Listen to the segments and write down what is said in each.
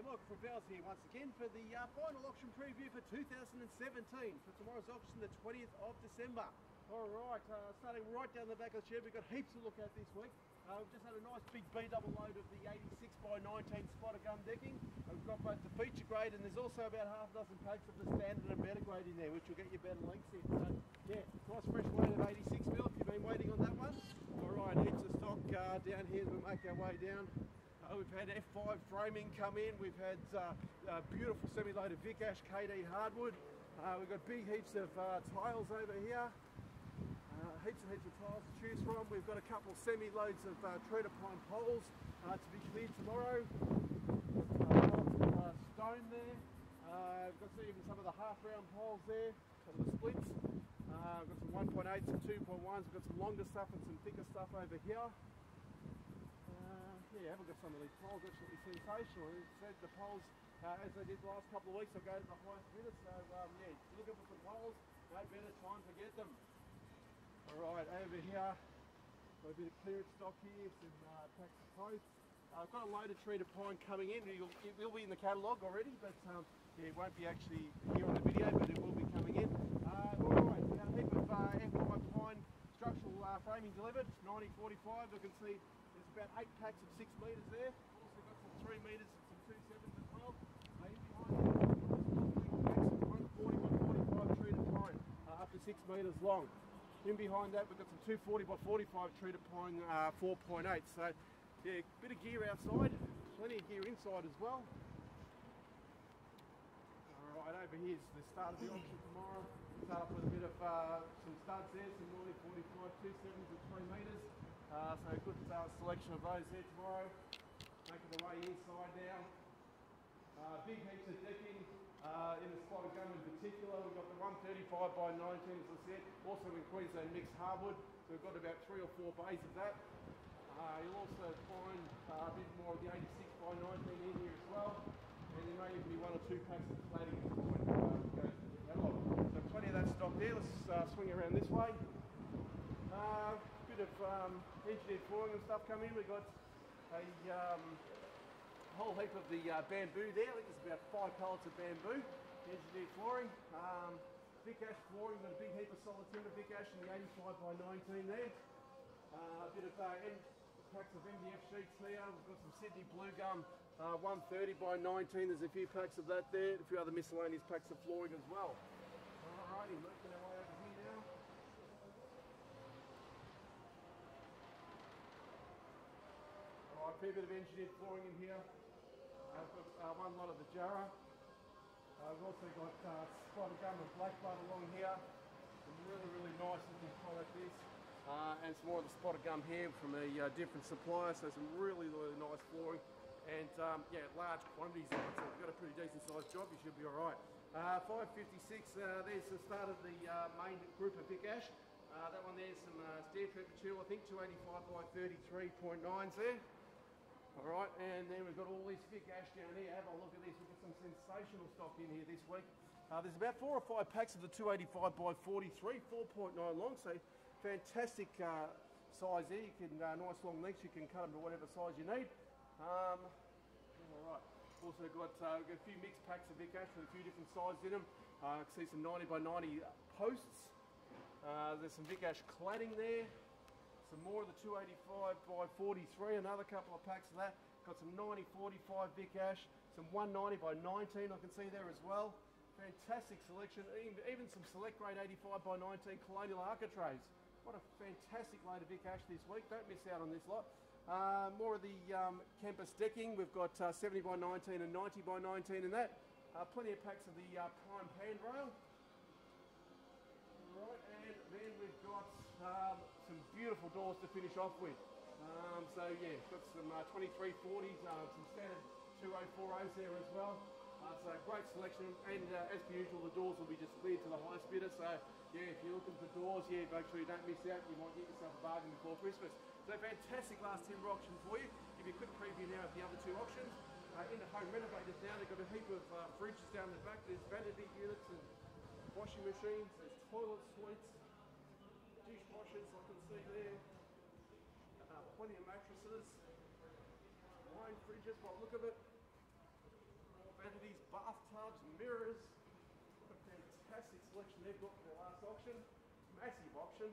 G'day, Michael from Fowles here once again for the uh, final auction preview for 2017 for tomorrow's auction, the 20th of December. All right, uh, starting right down the back of the shed, we've got heaps to look at this week. Uh, we've just had a nice big B double load of the 86 by 19 spotted gum decking. We've got both the feature grade and there's also about half a dozen packs of the standard and better grade in there, which will get you better lengths in. So, yeah, nice fresh weight of 86 mil if you've been waiting on that one. All right, heaps of stock uh, down here as we make our way down. Uh, we've had F5 framing come in. We've had uh, uh, beautiful semi-loaded Vic Ash KD hardwood. Uh, we've got big heaps of uh, tiles over here. Uh, heaps and heaps of tiles to choose from. We've got a couple of semi-loads of uh, treated pine poles to be cleared tomorrow. Uh, stone there. we've got even some of the half-round poles there, some of the splits. we've got some 1.8s and 2.1s. We've got some longer stuff and some thicker stuff over here yeah, haven't got some of these poles absolutely sensational. It said the poles, uh, as they did the last couple of weeks, will go to the highest bidder. So um, yeah, looking for some poles, no better time to get them. All right, over here, got a bit of clearance stock here, some uh, packs of posts. Uh, I've got a load of treated pine coming in. It'll, it will be in the catalogue already, but um, yeah, it won't be actually here on the video, but it will be coming in. Uh, all right, we got a heap of uh, F5 pine structural uh, framing delivered, 9045. You can see about eight packs of six metres there. Also got some three metres and some two sevens as well. Uh, in behind there, 140 by 45 treated pine, uh, up to six metres long. In behind that, we've got some 240 by 45 treated pine, uh, 4.8. So, yeah, bit of gear outside, plenty of gear inside as well. Alright, over here's the start of the auction tomorrow. Start off with a bit of uh, some studs there, some 9045, two sevens and three metres. Uh, so good uh, selection of those there tomorrow. Making the way inside now. Uh, big heaps of decking uh, in the spotted gum in particular. We've got the 135 by 19 as I said. Also in Queensland mixed hardwood. So we've got about three or four bays of that. Uh, you'll also find uh, a bit more of the 86 by 19 in here as well. And there may even be one or two packs of cladding point uh. So plenty of that stock there. Let's swing around this way. Um, engineered flooring and stuff coming in. We've got a um, whole heap of the uh, bamboo there. I think there's about five pallets of bamboo, engineered flooring. Um, Vic Ash flooring, got a big heap of solid timber Vic Ash in the 85 by 19 there. Uh, a bit of uh, packs of MDF sheets there. We've got some Sydney Blue Gum uh, 130 by 19. There's a few packs of that there. A few other miscellaneous packs of flooring as well. Alrighty, making our way over here now. Alright, fair bit of engineered flooring in here. I've got uh, one lot of the Jarrah. We've also got uh, spotted gum and blackbutt along here. Some really, really nice looking product this. Uh, and some more of the spotted gum here from a uh, different supplier, so some really, really nice flooring. And um, yeah, large quantities of it, so you've got a pretty decent sized job, you should be alright. Uh, 556, uh, there's the start of the main group of Vic Ash. That one there's some stair tread material, I think 285 by 33.9s there. All right, and then we've got all this Vic Ash down here. Have a look at this. We've got some sensational stock in here this week. Uh, there's about four or five packs of the 285 by 43, 4.9 long, so fantastic uh, size. You can, uh, nice long lengths, you can cut them to whatever size you need. Um, all right, also got, uh, got a few mixed packs of Vic Ash with a few different sizes in them. Uh, I can see some 90 by 90 posts. Uh, there's some Vic Ash cladding there. Some more of the 285 by 43, another couple of packs of that. Got some 9045 Vic Ash, some 190 by 19 I can see there as well. Fantastic selection, even some select grade 85 by 19 colonial architraves. What a fantastic load of Vic Ash this week. Don't miss out on this lot. Uh, more of the um, Kempas decking. We've got uh, 70 by 19 and 90 by 19 in that. Uh, plenty of packs of the uh, prime handrail. Right, and then we've got um, some beautiful doors to finish off with. Um, so yeah, got some uh, 2340s, uh, some standard 2040s there as well. Uh, so great selection, and uh, as per usual, the doors will be just cleared to the highest bidder. So yeah, if you're looking for doors, yeah, make sure you don't miss out. You might get yourself a bargain before Christmas. So fantastic last timber auction for you. Give you a quick preview now of the other two auctions. Uh, in the home renovators now, they've got a heap of uh, fridges down the back. There's vanity units and washing machines, there's toilet suites, dishwashers I can see there, uh, plenty of mattresses, wine fridges by the look of it, vanities, bathtubs, mirrors, what a fantastic selection they've got for the last auction, massive auction.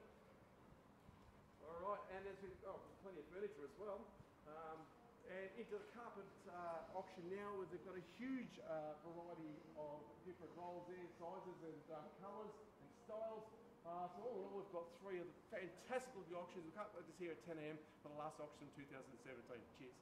Alright, and as there's oh, plenty of furniture as well. Um, and into the carpet uh, auction now where they've got a huge uh, variety of different rolls there, sizes and um, colours and styles. Uh, so all in all, we've got three of the fantastic auctions. We can't wait to see at 10 a.m. for the last auction in 2017. Cheers.